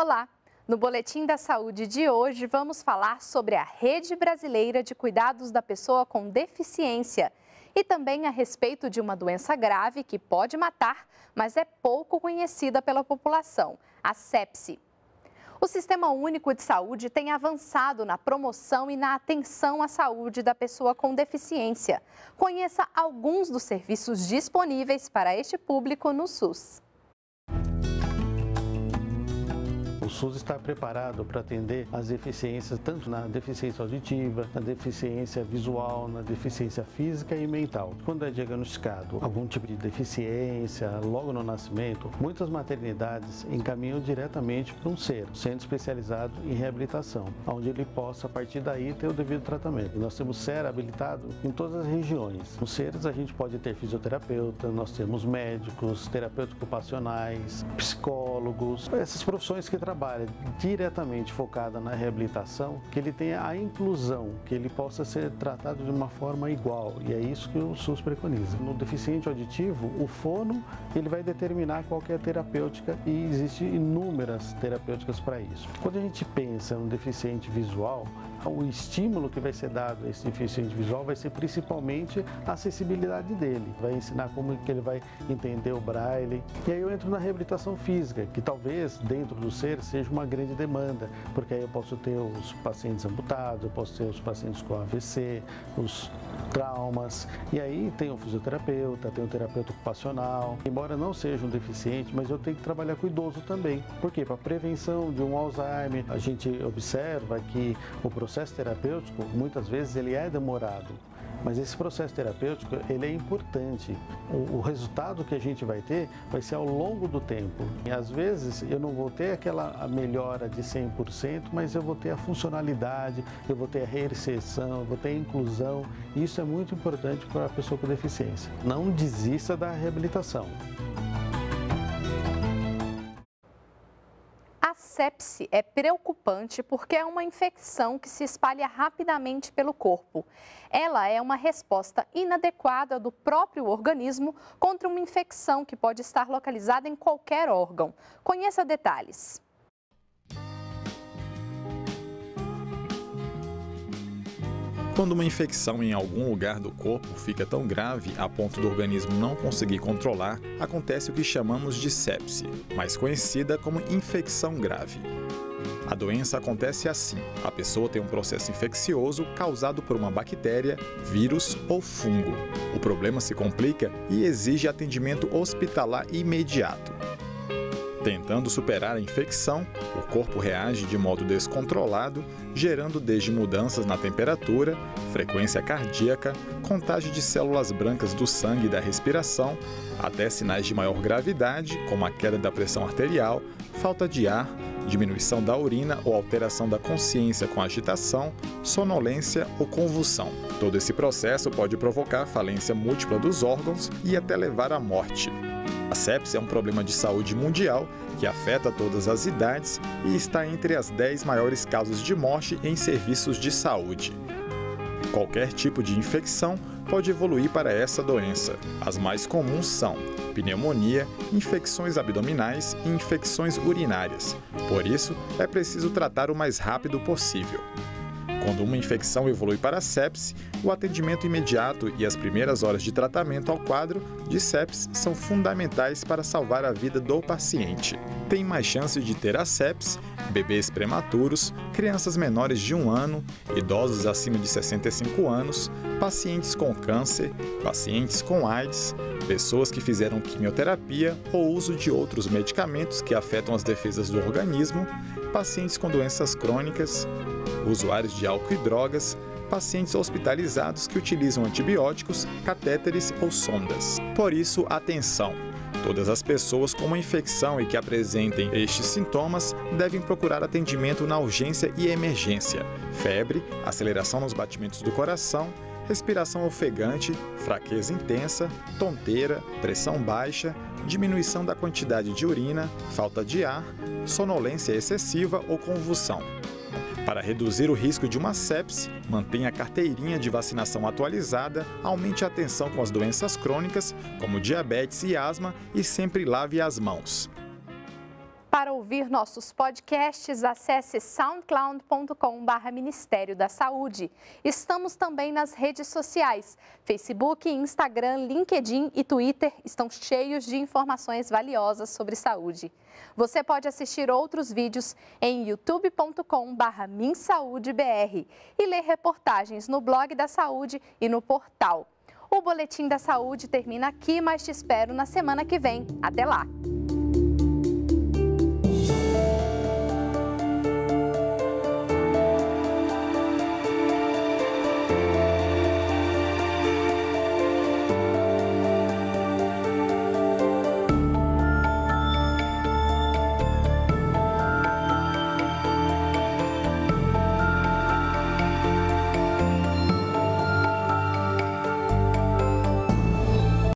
Olá! No Boletim da Saúde de hoje, vamos falar sobre a Rede Brasileira de Cuidados da Pessoa com Deficiência e também a respeito de uma doença grave que pode matar, mas é pouco conhecida pela população, a sepse. O Sistema Único de Saúde tem avançado na promoção e na atenção à saúde da pessoa com deficiência. Conheça alguns dos serviços disponíveis para este público no SUS. O SUS está preparado para atender as deficiências, tanto na deficiência auditiva, na deficiência visual, na deficiência física e mental. Quando é diagnosticado algum tipo de deficiência logo no nascimento, muitas maternidades encaminham diretamente para um ser, centro especializado em reabilitação, onde ele possa, a partir daí, ter o devido tratamento. E nós temos SER habilitado em todas as regiões. Nos SERs a gente pode ter fisioterapeuta, nós temos médicos, terapeutas ocupacionais, psicólogos, essas profissões que trabalham trabalha diretamente focada na reabilitação, que ele tenha a inclusão, que ele possa ser tratado de uma forma igual. E é isso que o SUS preconiza. No deficiente auditivo, o fono ele vai determinar qualquer terapêutica e existem inúmeras terapêuticas para isso. Quando a gente pensa no deficiente visual, o estímulo que vai ser dado a esse deficiente visual vai ser principalmente a acessibilidade dele. Vai ensinar como que ele vai entender o braille. E aí eu entro na reabilitação física, que talvez dentro do ser seja uma grande demanda, porque aí eu posso ter os pacientes amputados, eu posso ter os pacientes com AVC, os traumas. E aí tem o fisioterapeuta, tem o terapeuta ocupacional. Embora não seja um deficiente, mas eu tenho que trabalhar com o idoso também. Por quê? Para prevenção de um Alzheimer, a gente observa que o processo processo terapêutico, muitas vezes, ele é demorado. Mas esse processo terapêutico, ele é importante. O, o, resultado que a gente vai ter vai ser ao longo do tempo. E às vezes eu não vou ter aquela melhora de 100%, mas eu vou ter a funcionalidade, eu vou ter a reinserção, eu vou ter a inclusão. Isso é muito importante para a pessoa com deficiência. Não desista da reabilitação. Sepse é preocupante porque é uma infecção que se espalha rapidamente pelo corpo. Ela é uma resposta inadequada do próprio organismo contra uma infecção que pode estar localizada em qualquer órgão. Conheça detalhes. Quando uma infecção em algum lugar do corpo fica tão grave a ponto do organismo não conseguir controlar, acontece o que chamamos de sepse, mais conhecida como infecção grave. A doença acontece assim: a pessoa tem um processo infeccioso causado por uma bactéria, vírus ou fungo. O problema se complica e exige atendimento hospitalar imediato. Tentando superar a infecção, o corpo reage de modo descontrolado, gerando desde mudanças na temperatura, frequência cardíaca, contágio de células brancas do sangue e da respiração, até sinais de maior gravidade, como a queda da pressão arterial, falta de ar, diminuição da urina ou alteração da consciência com agitação, sonolência ou convulsão. Todo esse processo pode provocar falência múltipla dos órgãos e até levar à morte. A sepse é um problema de saúde mundial que afeta todas as idades e está entre as 10 maiores causas de morte em serviços de saúde. Qualquer tipo de infecção pode evoluir para essa doença. As mais comuns são pneumonia, infecções abdominais e infecções urinárias. Por isso, é preciso tratar o mais rápido possível. Quando uma infecção evolui para sepse, o atendimento imediato e as primeiras horas de tratamento ao quadro de sepse são fundamentais para salvar a vida do paciente. Tem mais chance de ter a sepse bebês prematuros, crianças menores de um ano, idosos acima de 65 anos, pacientes com câncer, pacientes com AIDS, pessoas que fizeram quimioterapia ou uso de outros medicamentos que afetam as defesas do organismo, pacientes com doenças crônicas, usuários de álcool e drogas, pacientes hospitalizados que utilizam antibióticos, catéteres ou sondas. Por isso, atenção! Todas as pessoas com uma infecção e que apresentem estes sintomas devem procurar atendimento na urgência e emergência. Febre, aceleração nos batimentos do coração, respiração ofegante, fraqueza intensa, tonteira, pressão baixa, diminuição da quantidade de urina, falta de ar, sonolência excessiva ou convulsão. Para reduzir o risco de uma sepse, mantenha a carteirinha de vacinação atualizada, aumente a atenção com as doenças crônicas, como diabetes e asma, e sempre lave as mãos. Para ouvir nossos podcasts, acesse soundcloud.com.br Ministério da Saúde. Estamos também nas redes sociais. Facebook, Instagram, LinkedIn e Twitter estão cheios de informações valiosas sobre saúde. Você pode assistir outros vídeos em youtube.com.br MinSaúdeBR e ler reportagens no blog da saúde e no portal. O Boletim da Saúde termina aqui, mas te espero na semana que vem. Até lá!